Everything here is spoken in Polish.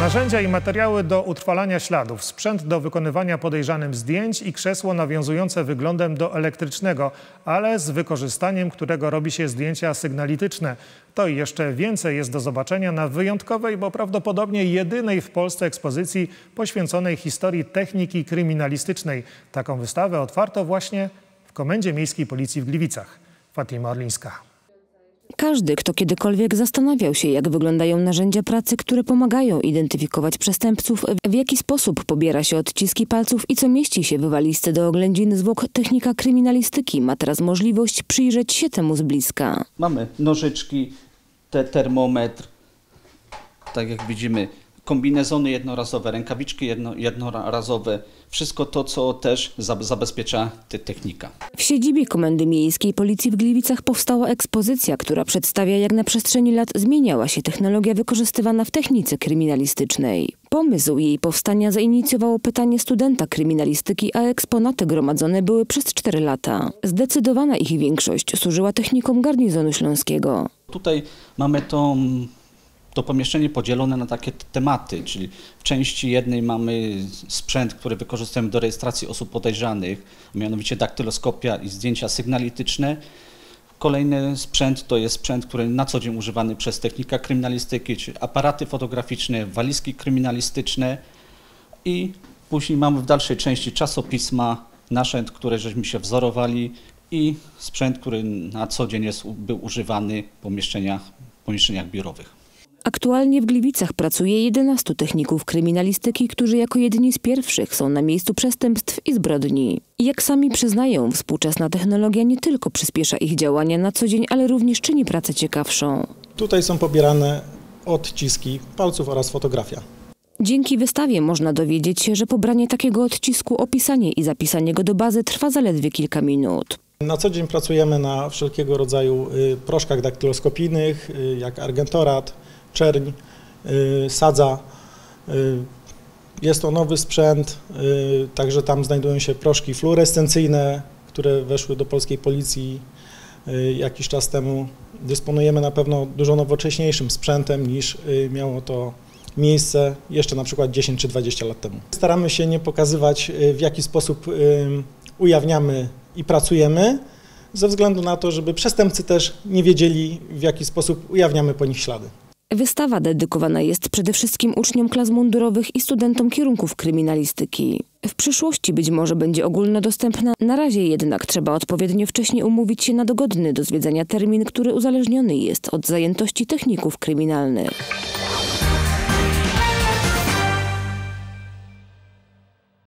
Narzędzia i materiały do utrwalania śladów, sprzęt do wykonywania podejrzanym zdjęć i krzesło nawiązujące wyglądem do elektrycznego, ale z wykorzystaniem którego robi się zdjęcia sygnalityczne. To i jeszcze więcej jest do zobaczenia na wyjątkowej, bo prawdopodobnie jedynej w Polsce ekspozycji poświęconej historii techniki kryminalistycznej. Taką wystawę otwarto właśnie w Komendzie Miejskiej Policji w Gliwicach. Fatima Orlińska. Każdy, kto kiedykolwiek zastanawiał się, jak wyglądają narzędzia pracy, które pomagają identyfikować przestępców, w jaki sposób pobiera się odciski palców i co mieści się w walizce do oględzin zwłok technika kryminalistyki, ma teraz możliwość przyjrzeć się temu z bliska. Mamy nożyczki, te termometr, tak jak widzimy, kombinezony jednorazowe, rękawiczki jedno, jednorazowe, wszystko to, co też za- zabezpiecza te technika. W siedzibie Komendy Miejskiej Policji w Gliwicach powstała ekspozycja, która przedstawia, jak na przestrzeni lat zmieniała się technologia wykorzystywana w technice kryminalistycznej. Pomysł jej powstania zainicjowało pytanie studenta kryminalistyki, a eksponaty gromadzone były przez 4 lata. Zdecydowana ich większość służyła technikom garnizonu śląskiego. Tutaj mamy to, to pomieszczenie podzielone na takie tematy, czyli w części jednej mamy sprzęt, który wykorzystujemy do rejestracji osób podejrzanych, mianowicie daktyloskopia i zdjęcia sygnalityczne. Kolejny sprzęt to jest sprzęt, który na co dzień używany przez technika kryminalistyki, czyli aparaty fotograficzne, walizki kryminalistyczne i później mamy w dalszej części czasopisma, nasze, które żeśmy się wzorowali i sprzęt, który na co dzień jest, był używany w pomieszczeniach, pomieszczeniach biurowych. Aktualnie w Gliwicach pracuje 11 techników kryminalistyki, którzy jako jedni z pierwszych są na miejscu przestępstw i zbrodni. Jak sami przyznają, współczesna technologia nie tylko przyspiesza ich działania na co dzień, ale również czyni pracę ciekawszą. Tutaj są pobierane odciski palców oraz fotografia. Dzięki wystawie można dowiedzieć się, że pobranie takiego odcisku, opisanie i zapisanie go do bazy trwa zaledwie kilka minut. Na co dzień pracujemy na wszelkiego rodzaju y, proszkach daktyloskopijnych, y, jak argentorat, czerń, y, sadza. Y, Jest to nowy sprzęt, y, także tam znajdują się proszki fluorescencyjne, które weszły do polskiej policji jakiś czas temu. Dysponujemy na pewno dużo nowocześniejszym sprzętem niż miało to miejsce jeszcze na przykład 10 czy 20 lat temu. Staramy się nie pokazywać w jaki sposób ujawniamy i pracujemy, ze względu na to, żeby przestępcy też nie wiedzieli w jaki sposób ujawniamy po nich ślady. Wystawa dedykowana jest przede wszystkim uczniom klas mundurowych i studentom kierunków kryminalistyki. W przyszłości być może będzie ogólnodostępna, na razie jednak trzeba odpowiednio wcześnie umówić się na dogodny do zwiedzania termin, który uzależniony jest od zajętości techników kryminalnych.